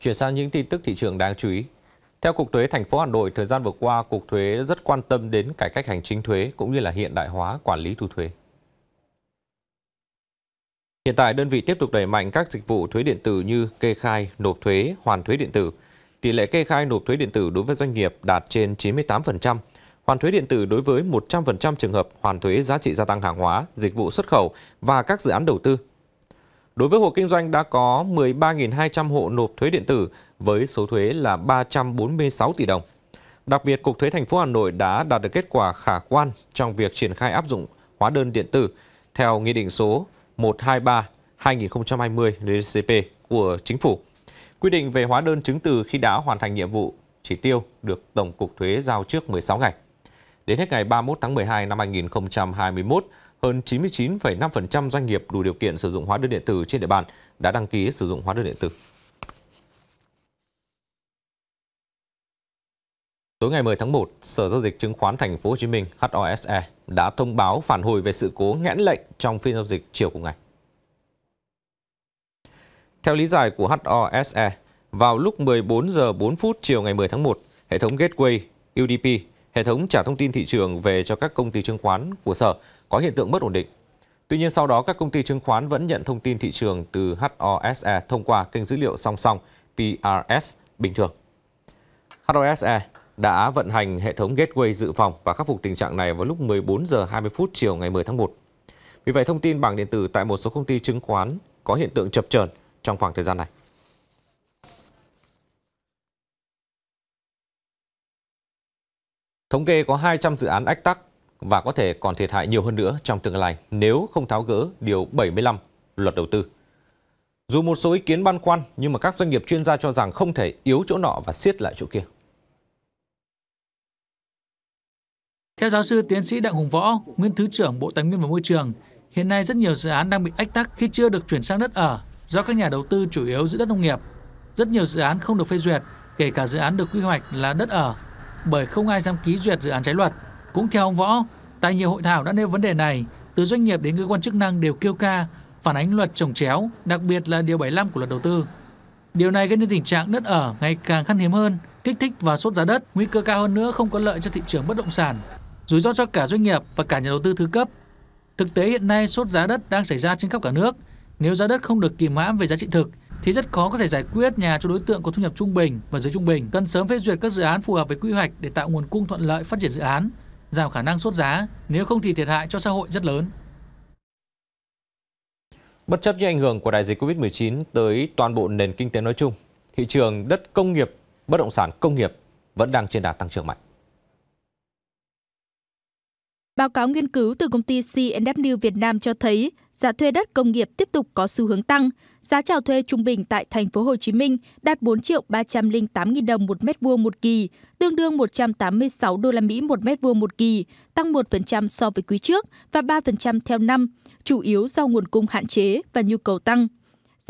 Chuyển sang những tin tức thị trường đáng chú ý. Theo Cục Thuế thành phố Hà Nội, thời gian vừa qua, Cục Thuế rất quan tâm đến cải cách hành chính thuế cũng như là hiện đại hóa quản lý thu thuế. Hiện tại, đơn vị tiếp tục đẩy mạnh các dịch vụ thuế điện tử như kê khai, nộp thuế, hoàn thuế điện tử. Tỷ lệ kê khai nộp thuế điện tử đối với doanh nghiệp đạt trên 98%, hoàn thuế điện tử đối với 100% trường hợp hoàn thuế giá trị gia tăng hàng hóa, dịch vụ xuất khẩu và các dự án đầu tư. Đối với hộ kinh doanh đã có 13.200 hộ nộp thuế điện tử với số thuế là 346 tỷ đồng. Đặc biệt, Cục Thuế thành phố Hà Nội đã đạt được kết quả khả quan trong việc triển khai áp dụng hóa đơn điện tử theo Nghị định số 123-2020 NDCP của Chính phủ. Quy định về hóa đơn chứng từ khi đã hoàn thành nhiệm vụ chỉ tiêu được Tổng cục Thuế giao trước 16 ngày. Đến hết ngày 31 tháng 12 năm 2021, hơn 99,5% doanh nghiệp đủ điều kiện sử dụng hóa đơn điện tử trên địa bàn đã đăng ký sử dụng hóa đơn điện tử. Tối ngày 10 tháng 1, Sở giao dịch chứng khoán Thành phố Hồ Chí Minh HOSE đã thông báo phản hồi về sự cố nghẽn lệnh trong phiên giao dịch chiều cùng ngày. Theo lý giải của HOSE, vào lúc 14 giờ 4 phút chiều ngày 10 tháng 1, hệ thống Gateway UDP, hệ thống trả thông tin thị trường về cho các công ty chứng khoán của Sở có hiện tượng bất ổn định. Tuy nhiên sau đó, các công ty chứng khoán vẫn nhận thông tin thị trường từ HOSE thông qua kênh dữ liệu song song PRS bình thường. HOSE đã vận hành hệ thống gateway dự phòng và khắc phục tình trạng này vào lúc 14 giờ 20 phút chiều ngày 10 tháng 1. Vì vậy, thông tin bảng điện tử tại một số công ty chứng khoán có hiện tượng chập chờn trong khoảng thời gian này. Thống kê có 200 dự án ách tắc và có thể còn thiệt hại nhiều hơn nữa trong tương lai nếu không tháo gỡ điều 75 luật đầu tư. Dù một số ý kiến băn khoăn nhưng mà các doanh nghiệp chuyên gia cho rằng không thể yếu chỗ nọ và siết lại chỗ kia. Theo giáo sư tiến sĩ Đặng Hùng Võ, nguyên thứ trưởng Bộ Tài nguyên và Môi trường, hiện nay rất nhiều dự án đang bị ách tắc khi chưa được chuyển sang đất ở do các nhà đầu tư chủ yếu giữ đất nông nghiệp. Rất nhiều dự án không được phê duyệt, kể cả dự án được quy hoạch là đất ở, bởi không ai dám ký duyệt dự án trái luật. Cũng theo ông Võ, tại nhiều hội thảo đã nêu vấn đề này, từ doanh nghiệp đến cơ quan chức năng đều kêu ca phản ánh luật trồng chéo, đặc biệt là điều 75 của luật đầu tư. Điều này gây nên tình trạng đất ở ngày càng khan hiếm hơn, kích thích và sốt giá đất, nguy cơ cao hơn nữa không có lợi cho thị trường bất động sản, rủi ro cho cả doanh nghiệp và cả nhà đầu tư thứ cấp. Thực tế hiện nay sốt giá đất đang xảy ra trên khắp cả nước. Nếu giá đất không được kìm hãm về giá trị thực thì rất khó có thể giải quyết nhà cho đối tượng có thu nhập trung bình và dưới trung bình. Cần sớm phê duyệt các dự án phù hợp với quy hoạch để tạo nguồn cung thuận lợi phát triển dự án, giảm khả năng sốt giá, nếu không thì thiệt hại cho xã hội rất lớn. Bất chấp những ảnh hưởng của đại dịch Covid-19 tới toàn bộ nền kinh tế nói chung, thị trường đất công nghiệp, bất động sản công nghiệp vẫn đang trên đà tăng trưởng mạnh. Báo cáo nghiên cứu từ công ty CNW Việt Nam cho thấy giá thuê đất công nghiệp tiếp tục có xu hướng tăng. Giá chào thuê trung bình tại thành phố Hồ Chí Minh đạt 4 triệu 308 000 đồng một mét vuông một kỳ, tương đương 186 đô la Mỹ một mét vuông một kỳ, tăng 1% so với quý trước và 3% theo năm, chủ yếu do nguồn cung hạn chế và nhu cầu tăng.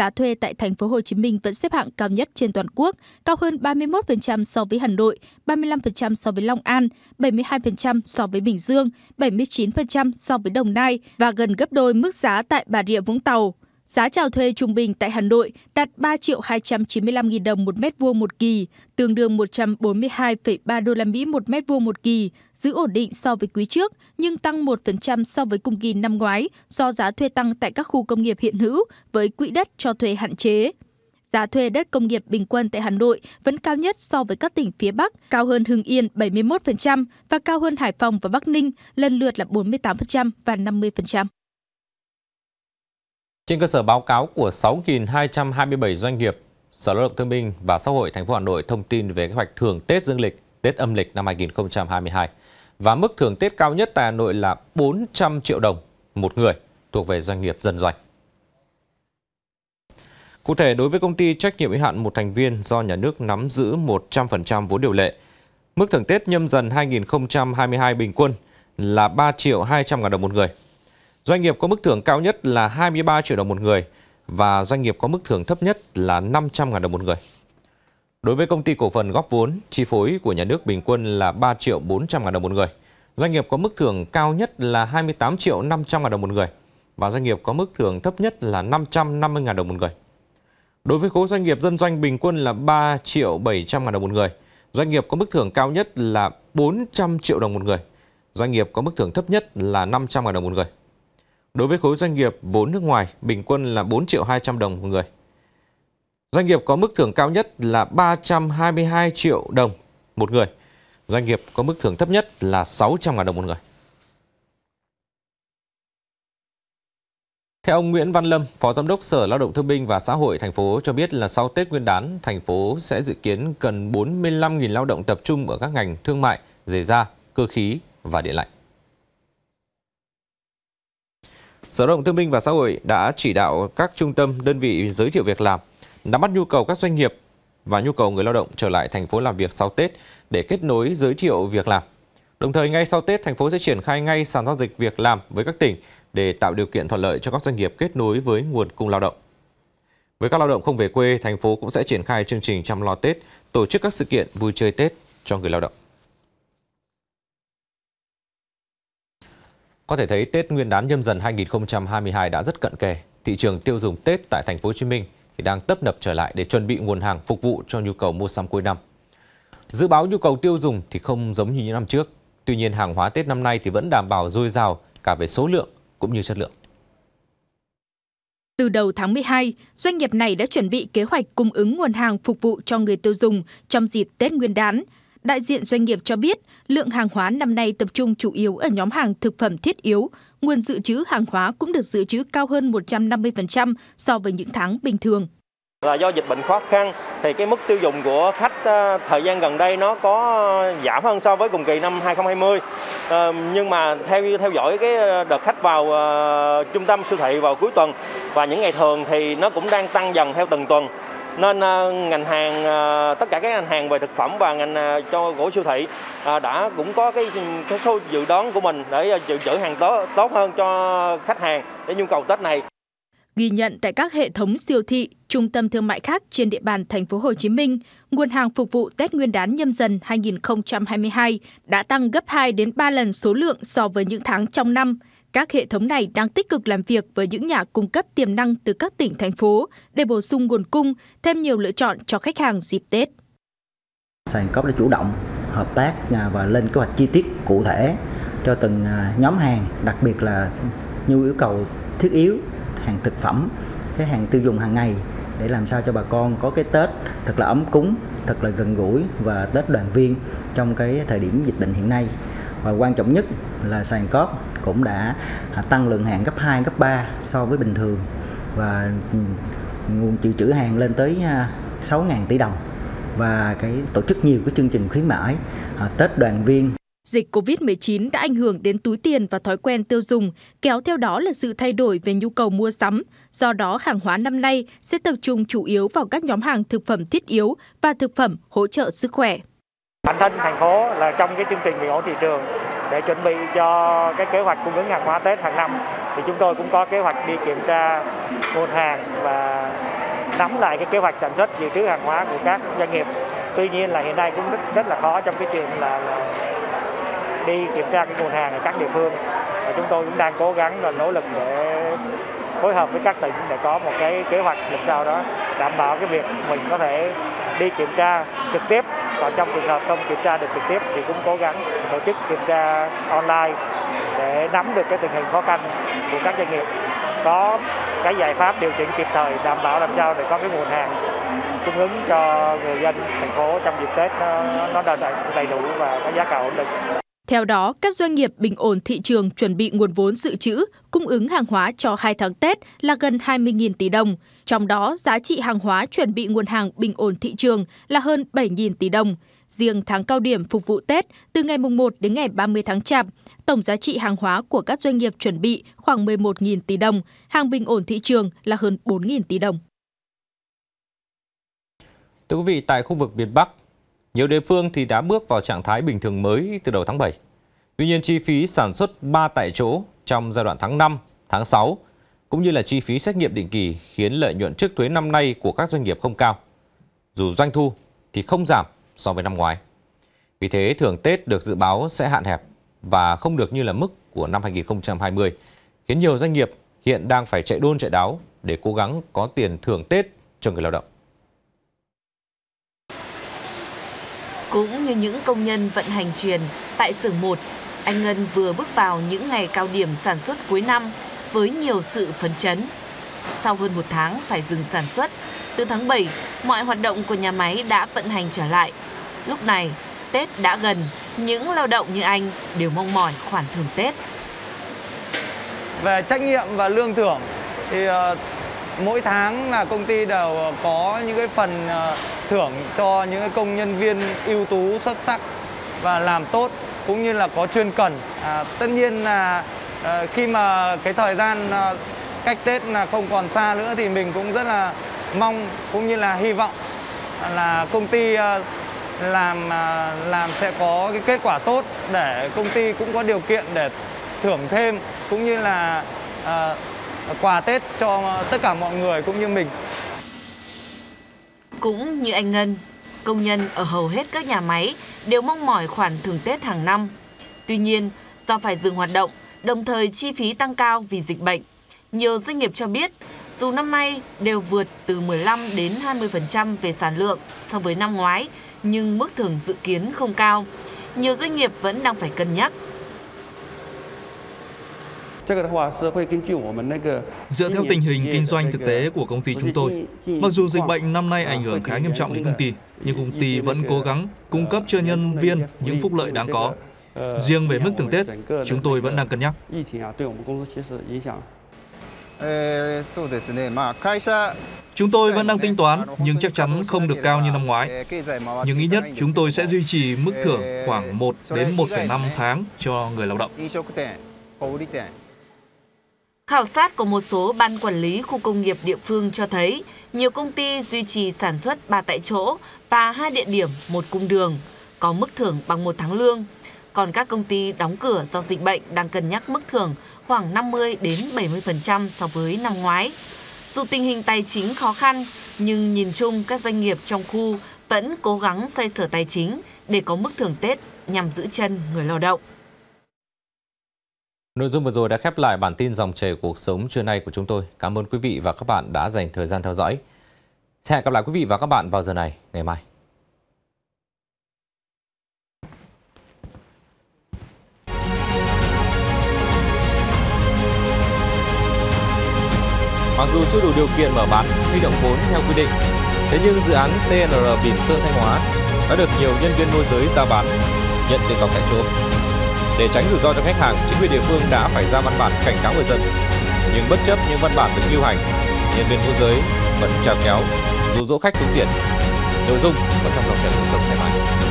Giá thuê tại thành phố Hồ Chí Minh vẫn xếp hạng cao nhất trên toàn quốc, cao hơn 31% so với Hà Nội, 35% so với Long An, 72% so với Bình Dương, 79% so với Đồng Nai và gần gấp đôi mức giá tại Bà Rịa Vũng Tàu. Giá chào thuê trung bình tại Hà Nội đạt 3 triệu 295 nghìn đồng một mét vuông một kỳ, tương đương 142,3 đô la Mỹ một mét vuông một kỳ, giữ ổn định so với quý trước nhưng tăng 1% so với cùng kỳ năm ngoái do giá thuê tăng tại các khu công nghiệp hiện hữu với quỹ đất cho thuê hạn chế. Giá thuê đất công nghiệp bình quân tại Hà Nội vẫn cao nhất so với các tỉnh phía Bắc, cao hơn Hưng Yên 71% và cao hơn Hải Phòng và Bắc Ninh lần lượt là 48% và 50%. Trên cơ sở báo cáo của 6.227 doanh nghiệp, Sở Lao động Thương binh và Xã hội thành phố Hà Nội thông tin về kế hoạch thưởng Tết dương lịch, Tết âm lịch năm 2022 và mức thưởng Tết cao nhất tại Hà Nội là 400 triệu đồng một người thuộc về doanh nghiệp dân doanh. Cụ thể, đối với công ty trách nhiệm hữu hạn một thành viên do nhà nước nắm giữ 100% vốn điều lệ, mức thưởng Tết nhâm dần 2022 bình quân là 3 triệu 200 ngàn đồng một người. Doanh nghiệp có mức thưởng cao nhất là 23 triệu đồng một người và doanh nghiệp có mức thưởng thấp nhất là 500 000 đồng một người. Đối với công ty cổ phần góp vốn, chi phối của nhà nước bình quân là 3 triệu 400 000 đồng một người. Doanh nghiệp có mức thưởng cao nhất là 28 triệu 500 000 đồng một người và doanh nghiệp có mức thưởng thấp nhất là 550 000 đồng một người. Đối với khối doanh nghiệp dân doanh bình quân là 3 triệu 700 000 đồng một người. Doanh nghiệp có mức thưởng cao nhất là 400 triệu đồng một người. Doanh nghiệp có mức thưởng thấp nhất là 500 000 đồng một người. Đối với khối doanh nghiệp vốn nước ngoài, bình quân là 4 triệu 200 đồng một người. Doanh nghiệp có mức thưởng cao nhất là 322 triệu đồng một người. Doanh nghiệp có mức thưởng thấp nhất là 600 ngàn đồng một người. Theo ông Nguyễn Văn Lâm, Phó Giám đốc Sở Lao động Thương binh và Xã hội thành phố cho biết là sau Tết Nguyên đán, thành phố sẽ dự kiến cần 45.000 lao động tập trung ở các ngành thương mại, giày da, cơ khí và điện lạnh. Sở Lao động Thương binh và Xã hội đã chỉ đạo các trung tâm, đơn vị giới thiệu việc làm, nắm bắt nhu cầu các doanh nghiệp và nhu cầu người lao động trở lại thành phố làm việc sau Tết để kết nối giới thiệu việc làm. Đồng thời ngay sau Tết, thành phố sẽ triển khai ngay sàn giao dịch việc làm với các tỉnh để tạo điều kiện thuận lợi cho các doanh nghiệp kết nối với nguồn cung lao động. Với các lao động không về quê, thành phố cũng sẽ triển khai chương trình chăm lo Tết, tổ chức các sự kiện vui chơi Tết cho người lao động. Có thể thấy Tết Nguyên đán nhâm dần 2022 đã rất cận kề. Thị trường tiêu dùng Tết tại thành phố Hồ Chí Minh thì đang tấp nập trở lại để chuẩn bị nguồn hàng phục vụ cho nhu cầu mua sắm cuối năm. Dự báo nhu cầu tiêu dùng thì không giống như những năm trước. Tuy nhiên hàng hóa Tết năm nay thì vẫn đảm bảo dồi dào cả về số lượng cũng như chất lượng. Từ đầu tháng 12, doanh nghiệp này đã chuẩn bị kế hoạch cung ứng nguồn hàng phục vụ cho người tiêu dùng trong dịp Tết Nguyên đán. Đại diện doanh nghiệp cho biết, lượng hàng hóa năm nay tập trung chủ yếu ở nhóm hàng thực phẩm thiết yếu, nguồn dự trữ hàng hóa cũng được dự trữ cao hơn 150% so với những tháng bình thường. Là do dịch bệnh khó khăn thì cái mức tiêu dùng của khách ờ, thời gian gần đây nó có giảm hơn so với cùng kỳ năm 2020. Ờ, nhưng mà theo theo dõi cái ờ, đợt khách vào trung tâm siêu thị vào cuối tuần và những ngày thường thì nó cũng đang tăng dần theo từng tuần nên ờ, ngành hàng ờ, tất cả các ngành hàng về thực phẩm và ngành ờ, cho gỗ siêu thị đã cũng có cái cái số dự đoán của mình để dự trữ hàng tốt tốt hơn cho khách hàng để nhu cầu Tết này. Ghi nhận tại các hệ thống siêu thị, trung tâm thương mại khác trên địa bàn thành phố Hồ Chí Minh, nguồn hàng phục vụ Tết Nguyên đán nhâm dần 2022 đã tăng gấp 2 đến 3 lần số lượng so với những tháng trong năm. Các hệ thống này đang tích cực làm việc với những nhà cung cấp tiềm năng từ các tỉnh, thành phố để bổ sung nguồn cung, thêm nhiều lựa chọn cho khách hàng dịp Tết. Sàn cóp đã chủ động hợp tác à, và lên kế hoạch chi tiết cụ thể cho từng à, nhóm hàng, đặc biệt là nhu yếu cầu thiết yếu, hàng thực phẩm, cái hàng tiêu dùng hàng ngày để làm sao cho bà con có cái Tết thật là ấm cúng, thật là gần gũi và Tết đoàn viên trong cái thời điểm dịch bệnh hiện nay. Và quan trọng nhất là sàn cóp cũng đã à, tăng lượng hàng gấp 2, gấp 3 so với bình thường và ừ, nguồn dự trữ hàng lên tới 6.000 à, tỷ đồng và cái tổ chức nhiều cái chương trình khuyến mãi à, Tết đoàn viên Dịch COVID-19 đã ảnh hưởng đến túi tiền và thói quen tiêu dùng, kéo theo đó là sự thay đổi về nhu cầu mua sắm. Do đó, hàng hóa năm nay sẽ tập trung chủ yếu vào các nhóm hàng thực phẩm thiết yếu và thực phẩm hỗ trợ sức khỏe. Bản thân thành phố là trong cái chương trình bình ổn thị trường để chuẩn bị cho cái kế hoạch cung ứng hàng hóa Tết hàng năm thì chúng tôi cũng có kế hoạch đi kiểm tra nguồn hàng và nắm lại cái kế hoạch sản xuất dự trữ hàng hóa của các doanh nghiệp. Tuy nhiên là hiện nay cũng rất, rất là khó trong cái chuyện là, là đi kiểm tra cái nguồn hàng ở các địa phương và chúng tôi cũng đang cố gắng và nỗ lực để phối hợp với các tỉnh để có một cái kế hoạch làm sao đó đảm bảo cái việc mình có thể đi kiểm tra trực tiếp còn trong trường hợp không kiểm tra được trực tiếp thì cũng cố gắng tổ chức kiểm tra online để nắm được cái tình hình khó khăn của các doanh nghiệp có cái giải pháp điều chỉnh kịp thời đảm bảo làm sao để có cái nguồn hàng cung ứng cho người dân thành phố trong dịp Tết nó nó đầy đủ và có giá cả ổn định. Theo đó, các doanh nghiệp bình ổn thị trường chuẩn bị nguồn vốn dự trữ, cung ứng hàng hóa cho 2 tháng Tết là gần 20.000 tỷ đồng. Trong đó, giá trị hàng hóa chuẩn bị nguồn hàng bình ổn thị trường là hơn 7.000 tỷ đồng. Riêng tháng cao điểm phục vụ Tết từ ngày mùng 1 đến ngày 30 tháng Chạp, tổng giá trị hàng hóa của các doanh nghiệp chuẩn bị khoảng 11.000 tỷ đồng, hàng bình ổn thị trường là hơn 4.000 tỷ đồng. Thưa quý vị, tại khu vực miền Bắc, nhiều địa phương thì đã bước vào trạng thái bình thường mới từ đầu tháng 7. Tuy nhiên chi phí sản xuất 3 tại chỗ trong giai đoạn tháng 5, tháng 6 cũng như là chi phí xét nghiệm định kỳ khiến lợi nhuận trước thuế năm nay của các doanh nghiệp không cao. Dù doanh thu thì không giảm so với năm ngoái. Vì thế thưởng Tết được dự báo sẽ hạn hẹp và không được như là mức của năm 2020, khiến nhiều doanh nghiệp hiện đang phải chạy đôn chạy đáo để cố gắng có tiền thưởng Tết cho người lao động. Cũng như những công nhân vận hành truyền tại xưởng 1, anh Ngân vừa bước vào những ngày cao điểm sản xuất cuối năm với nhiều sự phấn chấn. Sau hơn một tháng phải dừng sản xuất, từ tháng 7, mọi hoạt động của nhà máy đã vận hành trở lại. Lúc này, Tết đã gần, những lao động như anh đều mong mỏi khoản thưởng Tết. Về trách nhiệm và lương thưởng thì uh, mỗi tháng là công ty đều có những cái phần uh, thưởng cho những cái công nhân viên ưu tú xuất sắc và làm tốt cũng như là có chuyên cần. À, tất nhiên là Ờ, khi mà cái thời gian ờ, cách Tết là không còn xa nữa thì mình cũng rất là mong cũng như là hy vọng là công ty ờ, làm làm sẽ có cái kết quả tốt để công ty cũng có điều kiện để thưởng thêm cũng như là à, quà Tết cho tất cả mọi người cũng như mình. Cũng như anh Ngân, công nhân ở hầu hết các nhà máy đều mong mỏi khoản thưởng Tết hàng năm. Tuy nhiên, do phải dừng hoạt động, đồng thời chi phí tăng cao vì dịch bệnh, nhiều doanh nghiệp cho biết dù năm nay đều vượt từ 15 đến 20% về sản lượng so với năm ngoái, nhưng mức thưởng dự kiến không cao. Nhiều doanh nghiệp vẫn đang phải cân nhắc. Dựa theo tình hình kinh doanh thực tế của công ty chúng tôi, mặc dù dịch bệnh năm nay ảnh hưởng khá nghiêm trọng đến công ty, nhưng công ty vẫn cố gắng cung cấp cho nhân viên những phúc lợi đáng có. Riêng về mức thưởng Tết, chúng tôi vẫn đang cân nhắc. Chúng tôi vẫn đang tính toán, nhưng chắc chắn không được cao như năm ngoái. Nhưng ít nhất chúng tôi sẽ duy trì mức thưởng khoảng 1 đến 1,5 tháng cho người lao động. Khảo sát của một số ban quản lý khu công nghiệp địa phương cho thấy nhiều công ty duy trì sản xuất ba tại chỗ và hai địa điểm một cung đường, có mức thưởng bằng một tháng lương. Còn các công ty đóng cửa do dịch bệnh đang cân nhắc mức thưởng khoảng 50 đến 70% so với năm ngoái. Dù tình hình tài chính khó khăn, nhưng nhìn chung các doanh nghiệp trong khu vẫn cố gắng xoay sở tài chính để có mức thưởng Tết nhằm giữ chân người lao động. Nội dung vừa rồi đã khép lại bản tin dòng chảy cuộc sống trưa nay của chúng tôi. Cảm ơn quý vị và các bạn đã dành thời gian theo dõi. Sẽ hẹn gặp lại quý vị và các bạn vào giờ này ngày mai. Mặc dù chưa đủ điều kiện mở bán, huy động vốn theo quy định, thế nhưng dự án TNR Bỉm Sơn Thanh Hóa đã được nhiều nhân viên môi giới ra bán, nhận tiền cọc tại chỗ. Để tránh rủi ro cho khách hàng, chính quyền địa phương đã phải ra văn bản cảnh cáo người dân. Nhưng bất chấp những văn bản được lưu hành, nhân viên môi giới vẫn trèo kéo, dụ dỗ khách xuống tiền. Nội dung có trong dòng chảy cuộc sống này.